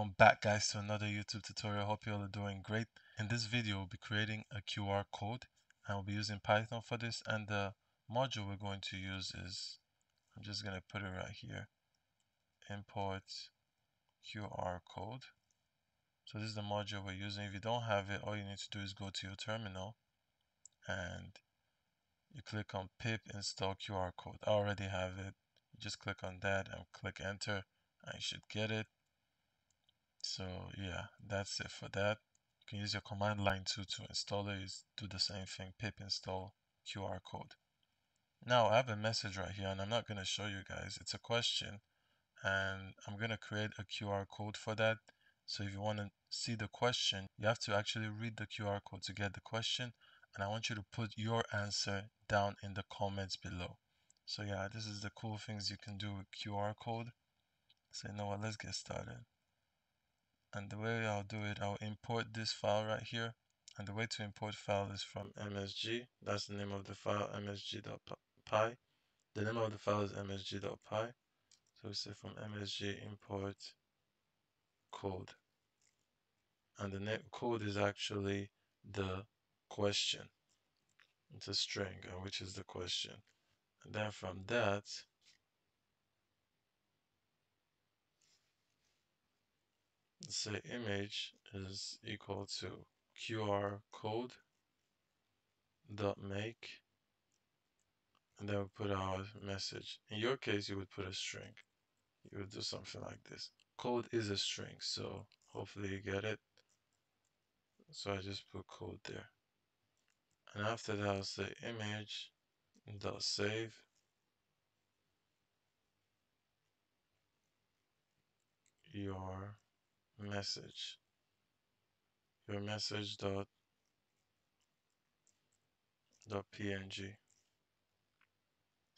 Welcome back guys to another YouTube tutorial. Hope you all are doing great. In this video we'll be creating a QR code and we'll be using Python for this and the module we're going to use is I'm just going to put it right here. Import QR code. So this is the module we're using. If you don't have it, all you need to do is go to your terminal and you click on pip install QR code. I already have it. You just click on that and click enter I should get it. So yeah, that's it for that. You can use your command line too to install it. Do the same thing, pip install QR code. Now I have a message right here and I'm not going to show you guys. It's a question and I'm going to create a QR code for that. So if you want to see the question, you have to actually read the QR code to get the question. And I want you to put your answer down in the comments below. So yeah, this is the cool things you can do with QR code. So you know what, let's get started. And the way I'll do it, I'll import this file right here. And the way to import file is from MSG. That's the name of the file, msg.py. The name of the file is msg.py. So we say from msg import code. And the code is actually the question. It's a string, uh, which is the question. And then from that, say image is equal to QR code dot make and then we put our message. In your case, you would put a string. You would do something like this. Code is a string, so hopefully you get it. So I just put code there. And after that, I'll say image dot save your message. Your message dot dot png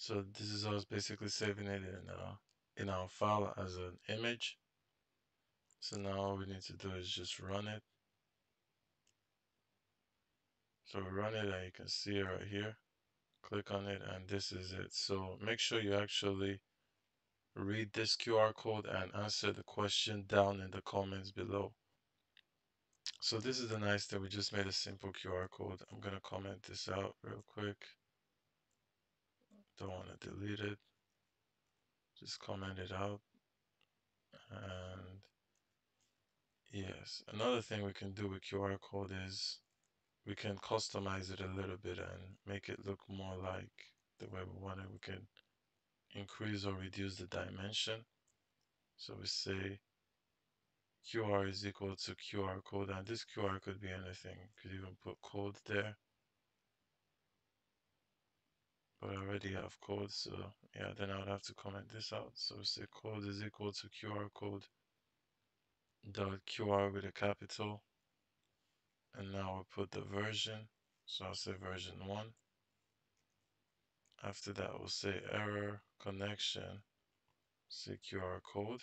so this is us basically saving it in our in our file as an image. So now all we need to do is just run it. So we run it and you can see it right here. Click on it and this is it. So make sure you actually read this QR code and answer the question down in the comments below. So this is the nice thing. We just made a simple QR code. I'm going to comment this out real quick. Don't want to delete it. Just comment it out. And yes, another thing we can do with QR code is we can customize it a little bit and make it look more like the way we want it. We can increase or reduce the dimension. So we say QR is equal to QR code, and this QR could be anything. You could even put code there. But I already have code, so yeah, then I would have to comment this out. So we say code is equal to QR code dot QR with a capital. And now we put the version. So I'll say version 1. After that, we'll say error correction secure code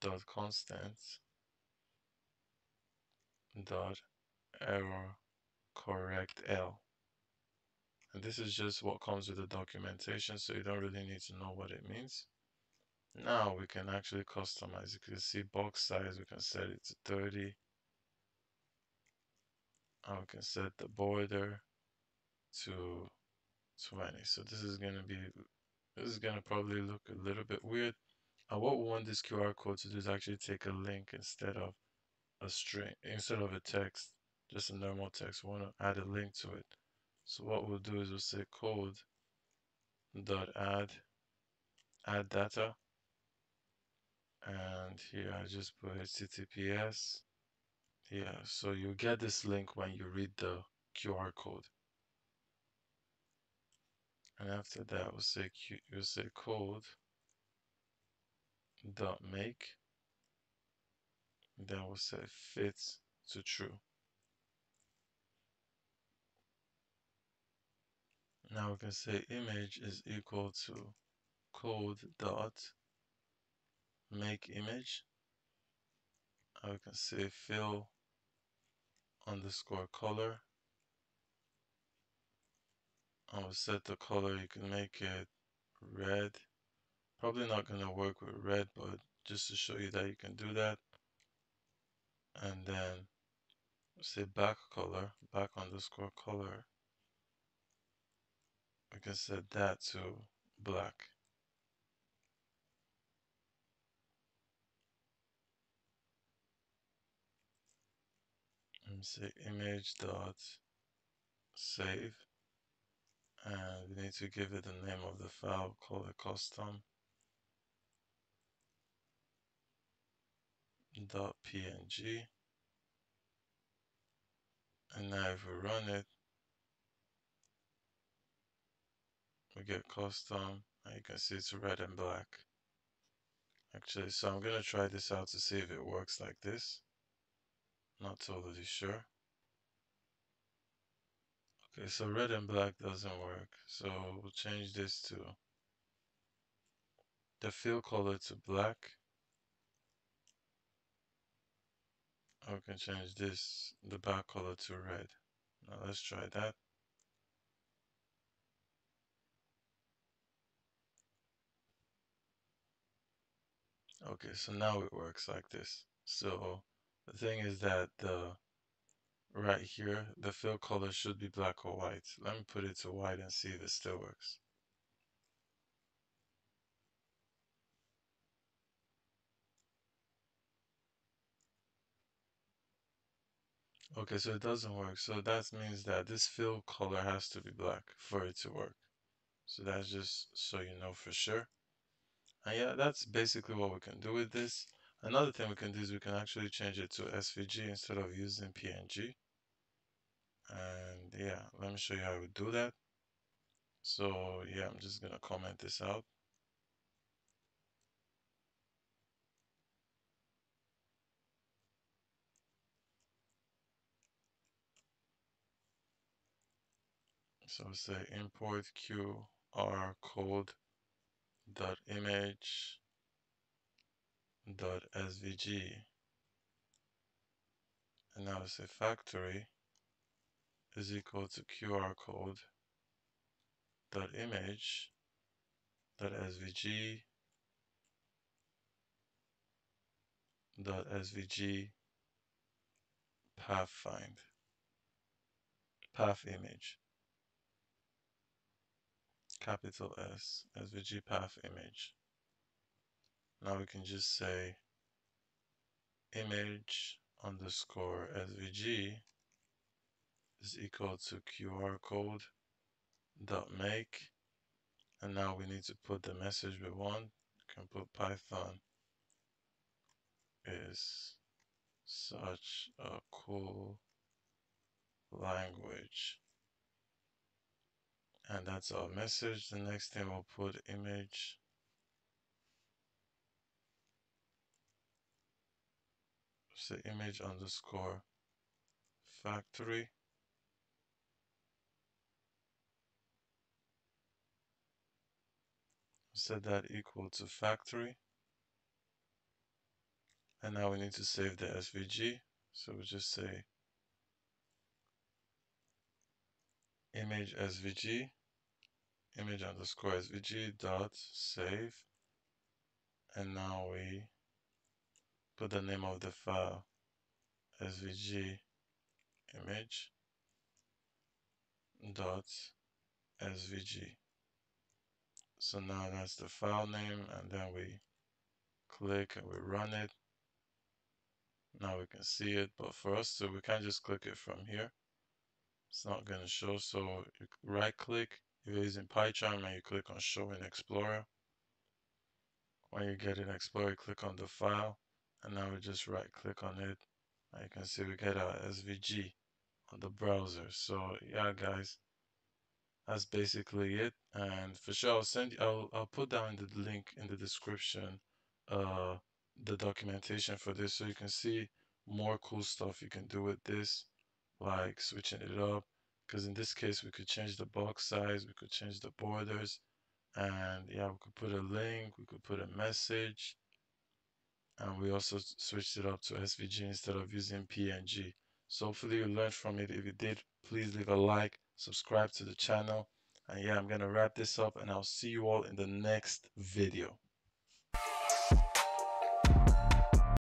dot constant dot error correct L. And this is just what comes with the documentation, so you don't really need to know what it means. Now we can actually customize. You can see box size, we can set it to 30. And we can set the border to 20. So this is going to be, this is going to probably look a little bit weird. And what we want this QR code to do is actually take a link instead of a string, instead of a text, just a normal text. We want to add a link to it. So what we'll do is we'll say code dot add add data and here I just put HTTPS yeah so you get this link when you read the QR code and after that we'll say we'll say code dot make? Then we'll say fit to true. Now we can say image is equal to code dot make image. We can say fill underscore color I will set the color you can make it red probably not gonna work with red but just to show you that you can do that. And then say back color, back underscore color. We can set that to black. And say image dot save and we need to give it the name of the file called it custom dot png and now if we run it we get custom. And you can see it's red and black. Actually so I'm gonna try this out to see if it works like this. Not totally sure okay so red and black doesn't work so we'll change this to the fill color to black. I can change this the back color to red. Now let's try that. Okay so now it works like this. So the thing is that the right here the fill color should be black or white let me put it to white and see if it still works Okay, so it doesn't work. So that means that this fill color has to be black for it to work. So that's just so you know for sure. And yeah, that's basically what we can do with this. Another thing we can do is we can actually change it to SVG instead of using PNG. Yeah, let me show you how we do that. So yeah, I'm just gonna comment this out. So say import QR code dot image dot svg and now say factory is equal to QR code dot image dot svg dot svg path find path image capital S, SVG path image. Now we can just say image underscore SVG is equal to QR code dot make. And now we need to put the message we want. Can put Python is such a cool language. And that's our message. The next thing we'll put image. Say image underscore factory set that equal to factory. And now we need to save the SVG so we just say image SVG image underscore svg dot save. And now we put the name of the file svg image dot svg so now that's the file name and then we click and we run it now we can see it but for us to we can't just click it from here it's not going to show so you right click if you're using PyCharm and you click on Show in Explorer, when you get in Explorer, click on the file, and now we just right click on it. And you can see we get our SVG on the browser. So yeah, guys, that's basically it. And for sure, I'll send you, I'll, I'll put down the link in the description, uh, the documentation for this, so you can see more cool stuff you can do with this, like switching it up, because in this case we could change the box size we could change the borders and yeah we could put a link we could put a message and we also switched it up to svg instead of using png so hopefully you learned from it if you did please leave a like subscribe to the channel. And yeah i'm gonna wrap this up and i'll see you all in the next video